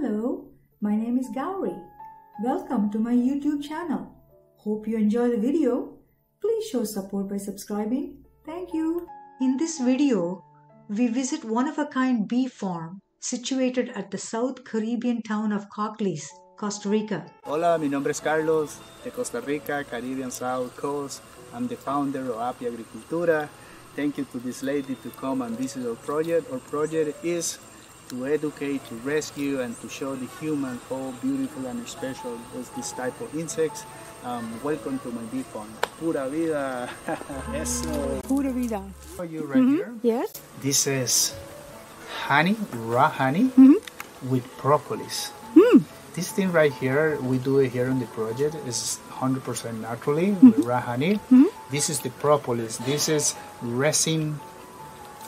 Hello, my name is Gauri. Welcome to my YouTube channel. Hope you enjoy the video. Please show support by subscribing. Thank you. In this video, we visit one of a kind bee farm situated at the South Caribbean town of Cocles, Costa Rica. Hola, mi nombre es Carlos de Costa Rica, Caribbean South Coast. I'm the founder of Api Agricultura. Thank you to this lady to come and visit our project. Our project is to educate, to rescue, and to show the human how beautiful and special is this type of insects. Um, welcome to my bee farm. Pura vida. Eso. Pura vida. For you right mm-hmm. here. Yes? This is honey, raw honey mm-hmm. with propolis. Mm. This thing right here, we do it here on the project, is 100% naturally mm-hmm. with raw honey. This is the propolis. This is resin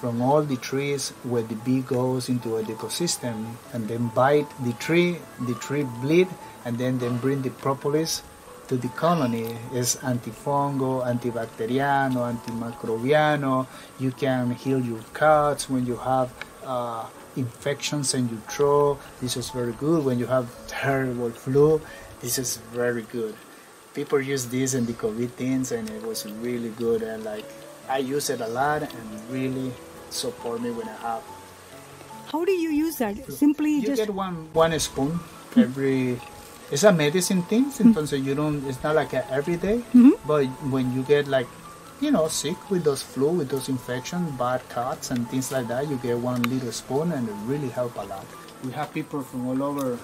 from all the trees where the bee goes into the ecosystem and then bite the tree, the tree bleed, and then then bring the propolis to the colony. It's antifungal, antibacteriano, antimicrobiano. You can heal your cuts when you have uh, infections and you throat. This is very good. When you have terrible flu, this is very good. People use this in the COVID things, and it was really good. And like I use it a lot, and really support me when I have. How do you use that? Simply You just. get one one spoon every. It's a medicine thing, mm-hmm. entonces you don't. It's not like a every day, mm-hmm. but when you get like, you know, sick with those flu, with those infections, bad cuts and things like that, you get one little spoon, and it really help a lot. We have people from all over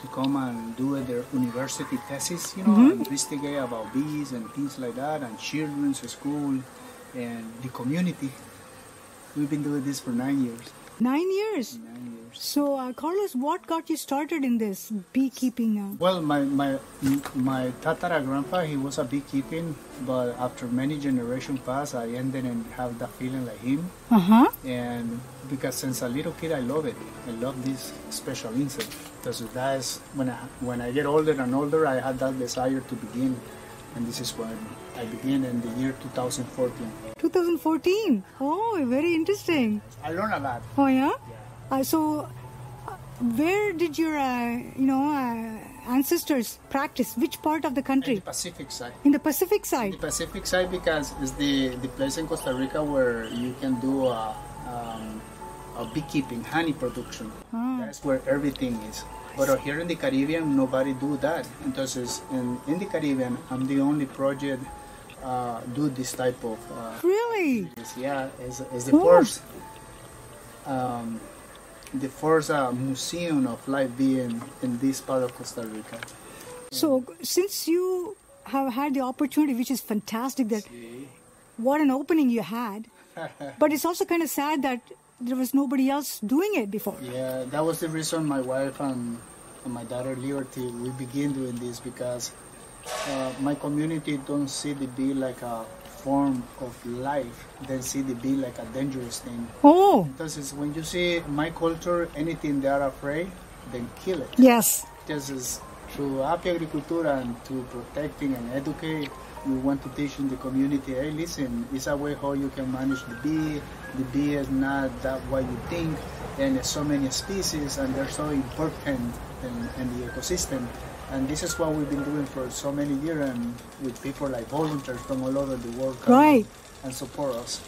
to come and do their university thesis, you know, mm-hmm. and investigate about bees and things like that, and children's school, and the community. We've been doing this for nine years. Nine years. Nine years. So, uh, Carlos, what got you started in this beekeeping? Uh, Well, my my my tatara grandpa he was a beekeeping, but after many generations passed, I ended and have that feeling like him. uh huh. And because since a little kid, I love it. I love this special insect. Because that is when I when I get older and older, I had that desire to begin, and this is where I began in the year 2014. 2014. Oh, very interesting. I learned a lot. Oh, yeah? Uh, so, uh, where did your, uh, you know, uh, ancestors practice? Which part of the country? In the Pacific side. In the Pacific side. The. Pacific side because it's the, the place in Costa Rica where you can do a, um, a beekeeping, honey production. Ah. That's where everything is. But here in the Caribbean, nobody do that. Entonces, in, in the Caribbean, I'm the only project uh, do this type of. Uh, Really? yeah, it's, it's the first, um, the first uh, museum of life being in this part of Costa Rica. So, since you have had the opportunity, which is fantastic, that what an opening you had, but it's also kind of sad that there was nobody else doing it before. Yeah, that was the reason my wife and, and my daughter Liberty we begin doing this because uh, my community don't see the bee like a form of life. They see the bee like a dangerous thing. Oh, Entonces, when you see my culture, anything they are afraid, then kill it. yes. This is through Api Agricultura and to protecting and educate. We want to teach in the community, hey, listen, it's a way how you can manage the bee. The bee is not that what you think, and there's so many species, and they're so important in, in the ecosystem. And this is what we've been doing for so many years, and with people like volunteers from all over the world come Right. and support us.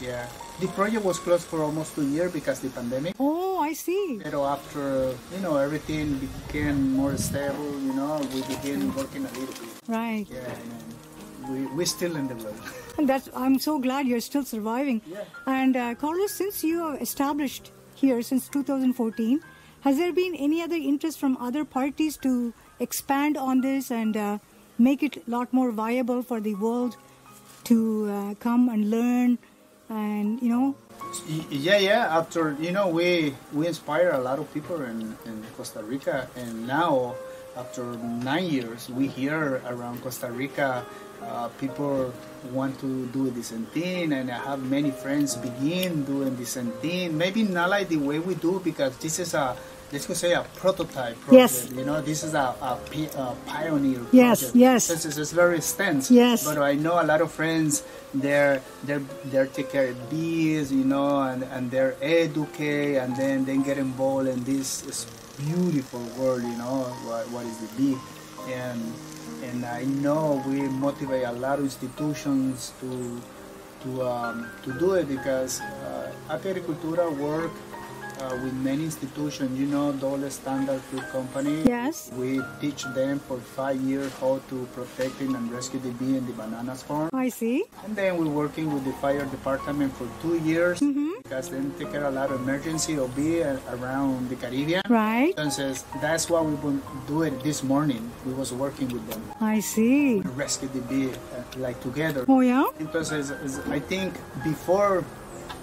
Yeah, the project was closed for almost two years because the pandemic. Oh, I see. Pero after, you know, everything became more stable, you know, we began working a little bit. Right. Yeah, we, we're still in the world. And that's, I'm so glad you're still surviving. Yeah. And uh, Carlos, since you are established here since 2014, has there been any other interest from other parties to expand on this and uh, make it a lot more viable for the world to uh, come and learn and, you know, Yeah, yeah. After, you know, we we inspire a lot of people in, in Costa Rica, and now, after nine years, we hear around Costa Rica, uh, people want to do the same thing, and I have many friends begin doing the same thing. Maybe not like the way we do, because this is a let's go say a prototype project. Yes. You know, this is a, a, a pioneer Yes, project. yes. This is it's very extensive. Yes. But I know a lot of friends. They're they're they're take care of bees, you know, and and they're educate, and then they get involved in this beautiful world, you know, what, what is the bee. And and I know we motivate a lot of institutions to to um, to do it because uh, work uh, with many institutions. You know, Dole Standard Food Company. Yes. We teach them for five years how to protect and rescue the bee in the bananas farm. I see. And then we're working with the fire department for two years Mm-hmm. because they take care of a lot of emergency of bee a- around the Caribbean. Right. Entonces, that's why we do it this morning. We was working with them I see. to rescue the bee uh, like together. Oh yeah. Entonces, I think before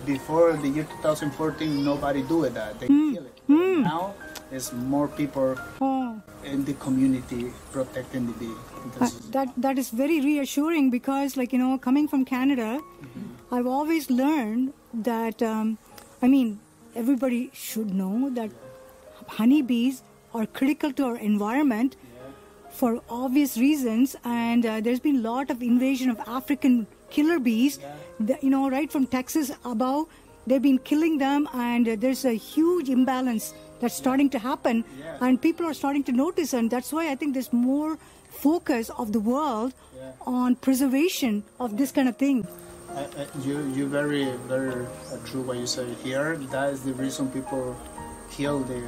before the year 2014, nobody do it that. They Hmm. kill it. Now, there's more people Oh. in the community protecting the bee. Uh, that that is very reassuring because like you know coming from canada i've always learned that um, i mean everybody should know that honeybees are critical to our environment for obvious reasons and uh, there's been a lot of invasion of african killer bees The- you know right from texas above they've been killing them and uh, there's a huge imbalance that's starting to happen Yeah. and people are starting to notice and that's why i think there's more focus of the world Yeah. on preservation of this kind of thing I, I, you you very very uh, true what you say here. That is the reason people kill the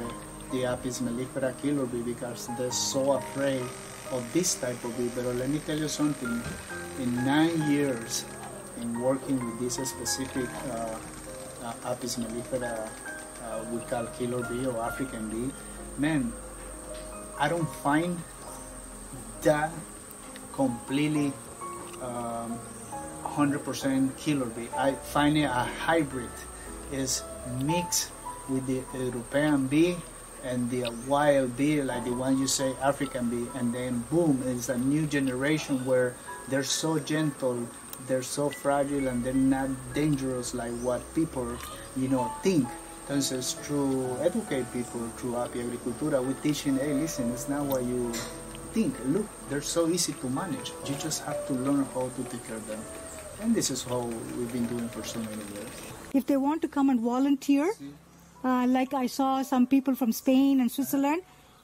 the Apis mellifera killer bee because they're so afraid of this type of bee. But let me tell you something. In nine years, in working with this specific uh, uh, Apis mellifera, uh, we call killer bee or African bee, man, I don't find that completely um, 100% killer bee. I find it a hybrid is mixed with the European bee and the wild bee, like the one you say African bee, and then boom, it's a new generation where they're so gentle, they're so fragile, and they're not dangerous like what people, you know, think. Entonces, through educate people through Api Agricultura, we teaching, hey, listen, it's not what you think. Look, they're so easy to manage. You just have to learn how to take care of them. And this is how we've been doing for so many years. if they want to come and volunteer uh, like i saw some people from spain and switzerland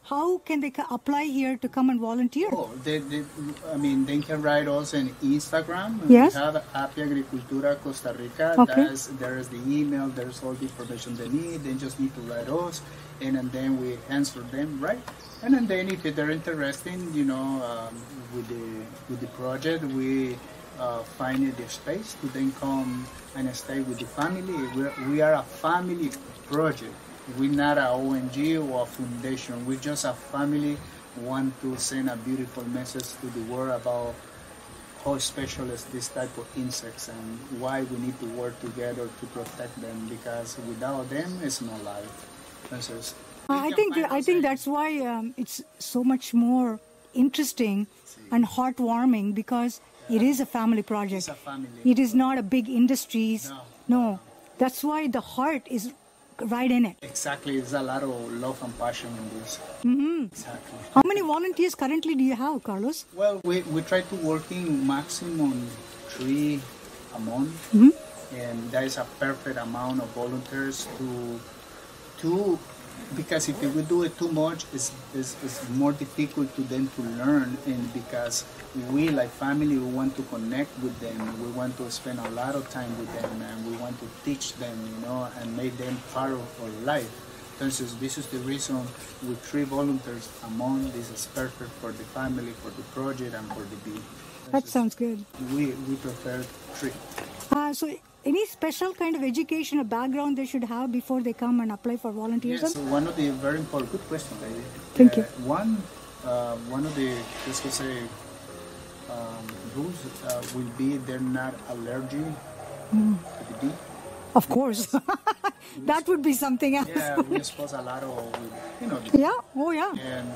how can they apply here to come and volunteer Oh, they, they, I mean, they can write us on Instagram. Yes. We have Api Agricultura Costa Rica. Okay. That's, there's the email, there's all the information they need. They just need to write us, and, and then we answer them, right? And then, then if they're interested, you know, um, with the with the project, we uh, find the space to then come and stay with the family. We're, we are a family project. We're not an ONG or a foundation. We're just a family want to send a beautiful message to the world about how special is this type of insects and why we need to work together to protect them because without them it's no life. Uh, I think I think that's why um, it's so much more interesting and heartwarming because it is a family project. It's a family. It is not a big industries. No. No, that's why the heart is right in it. exactly there's a lot of love and passion in this. Mm-hmm. Exactly. How many volunteers currently do you have, Carlos? Well, we, we try to working maximum three a month, and that is a perfect amount of volunteers to to because if we do it too much, it's, it's, it's more difficult to them to learn, and because we like family, we want to connect with them, we want to spend a lot of time with them, and we want to teach them, you know, and make them part of our life. Entonces, this is the reason with three volunteers among. This is perfect for the family, for the project, and for the bee. That sounds good. We, we prefer three. Uh, so, any special kind of educational background they should have before they come and apply for volunteerism? Yes, so one of the very important, good question, baby. Thank you. One, uh, one of the, let's say, um, rules uh, will be they're not allergic Mm. to the bee. Of course. that would be something else. Yeah, we expose a lot of, you know, Yeah, oh yeah. And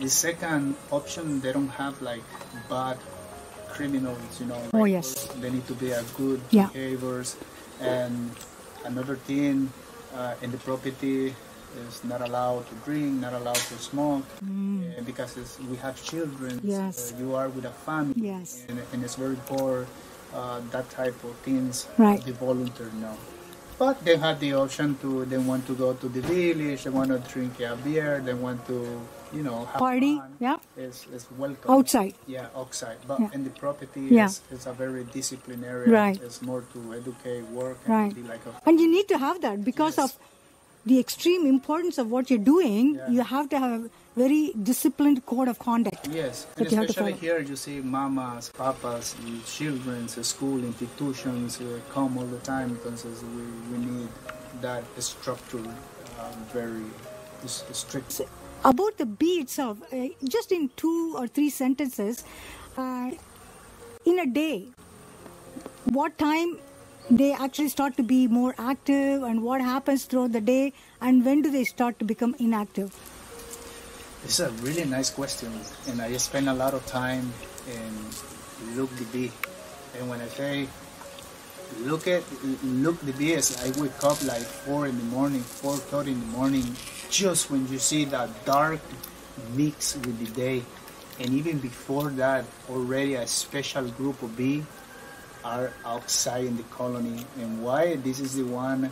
the second option, they don't have like bad criminals, you know. Oh, yes. They need to be a good Yeah. behaviors. And another thing, uh, in the property is not allowed to drink, not allowed to smoke, uh, because it's, we have children. Mm. Yes. uh, you are with a family. Yes. And, and it's very poor. Uh, that type of things. Right. The volunteer now. But they have the option to, they want to go to the village, they want to drink a beer, they want to, you know, Party, yeah. It's, it's welcome. Outside. Yeah, outside. But Yeah. in the property, Yeah. it's, it's a very disciplined area. Right. It's more to educate, work, and Right. be like a And you need to have that because Yes. of the extreme importance of what you're doing. Yeah. You have to have a very disciplined code of conduct. Yes, and you have to especially here you see mamas, papas, and children's school institutions uh, come all the time because we, we need that structure uh, very strict. About the bee itself, uh, just in two or three sentences, uh, in a day, what time they actually start to be more active and what happens throughout the day and when do they start to become inactive? It's a really nice question, and I spend a lot of time in look the bee. And when I say look at look the bee, is I wake up like four in the morning, four thirty in the morning, just when you see that dark mix with the day, and even before that, already a special group of bee are outside in the colony. And why? This is the one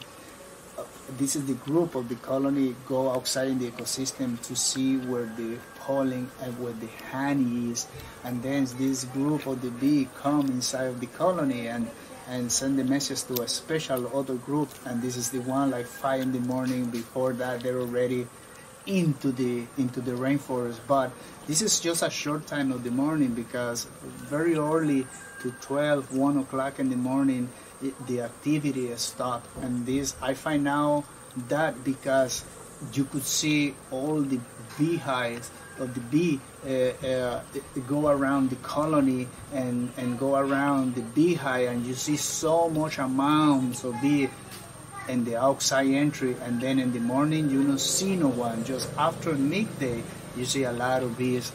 this is the group of the colony go outside in the ecosystem to see where the pollen and where the honey is and then this group of the bee come inside of the colony and and send the message to a special other group and this is the one like five in the morning. Before that they're already into the into the rainforest. But this is just a short time of the morning because very early to 12 1 o'clock in the morning it, the activity stopped. And this i find now that because you could see all the beehives of the bee uh, uh, go around the colony and, and go around the beehive and you see so much amounts of bee in the outside entry and then in the morning you don't see no one just after midday you see a lot of bees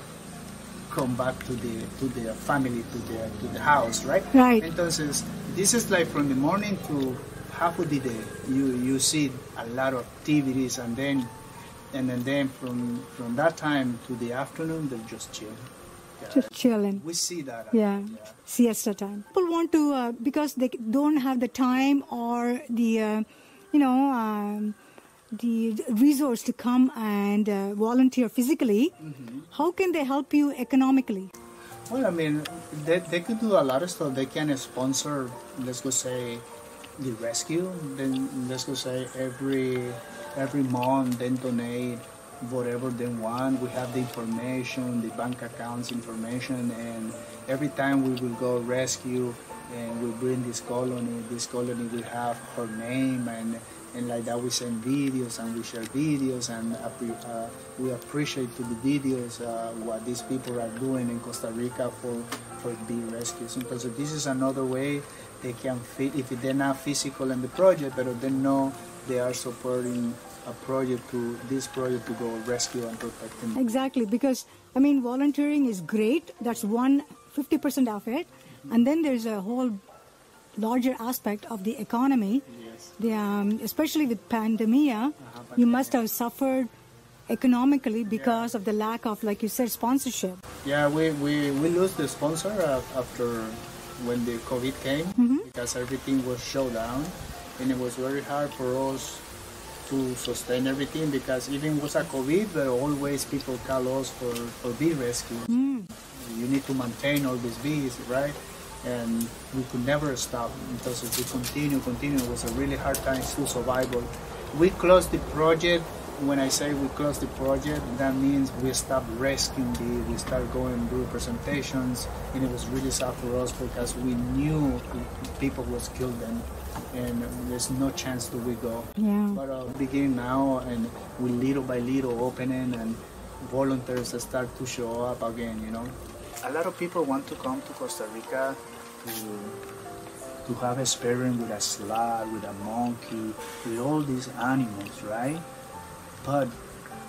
come back to the to the family to the to the house right Right. entonces this is like from the morning to half of the day you you see a lot of activities and then and then, then from from that time to the afternoon they're just chilling yeah. Just chilling. we see that Yeah, siesta time. People want to uh, because they don't have the time or the, uh, you know, um, the resource to come and uh, volunteer physically. How can they help you economically? Well, I mean, they, they could do a lot of stuff. They can sponsor, let's go say, the rescue. Then let's go say every every month, then donate whatever they want. We have the information, the bank accounts information, and every time we will go rescue and we bring this colony, this colony will have her name and and like that we send videos and we share videos and uh, we appreciate to the videos uh, what these people are doing in Costa Rica for for bee rescues. Because this is another way they can fit if they're not physical in the project, but they know they are supporting a project to this project to go rescue and protect them. Exactly, because I mean, volunteering is great. That's one fifty percent of it, and then there's a whole larger aspect of the economy. Yes. The, um, especially with pandemia, you must have suffered economically because of the lack of, like you said, sponsorship. Yeah, we, we, we lose the sponsor uh, after when the COVID came mm-hmm. because everything was shut down and it was very hard for us to sustain everything because even was a COVID, but always people call us for, for bee rescue. Mm. You need to maintain all these bees, right? And we could never stop because if we continue, continue, it was a really hard time to survival. We closed the project. When I say we closed the project, that means we stopped rescuing bees. We started going and do presentations, and it was really sad for us because we knew people was killed them, and there's no chance that we go. Yeah. But uh, begin now, and we little by little opening, and volunteers start to show up again. You know, a lot of people want to come to Costa Rica to to have experience with a slug, with a monkey, with all these animals, right? But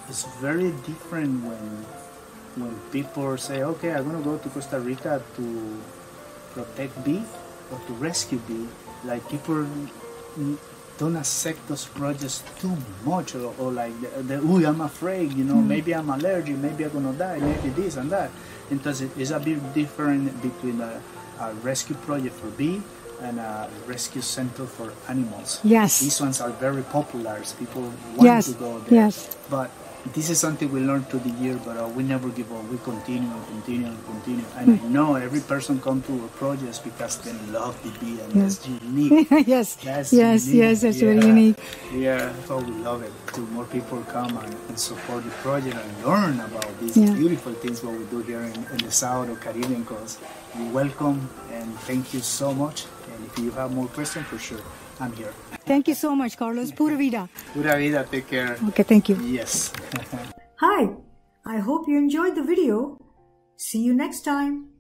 it's very different when when people say, okay, I'm gonna go to Costa Rica to protect bee or to rescue bee. Like people mm, don't accept those projects too much, or, or like, the, the, "Ooh, I'm afraid," you know, maybe I'm allergic, maybe I'm gonna die, maybe this and that. And thus it is a bit different between a, a rescue project for bee and a rescue center for animals. Yes. These ones are very popular. People want Yes, to go there. yes. But this is something we learned through the year, but uh, we never give up. We continue and continue and continue. And I know every person come to our projects because they love the bee, and that's unique. yes, That's yes, unique. yes, that's very unique. Yeah, so we love it. To more people come and, and support the project and learn about these Yeah. beautiful things what we do here in, in the South or Caribbean coast. You're welcome and thank you so much. And if you have more questions, for sure, I'm here. Thank you so much, Carlos. Pura vida. Pura vida, take care. Okay, thank you. Yes. Hi, I hope you enjoyed the video. See you next time.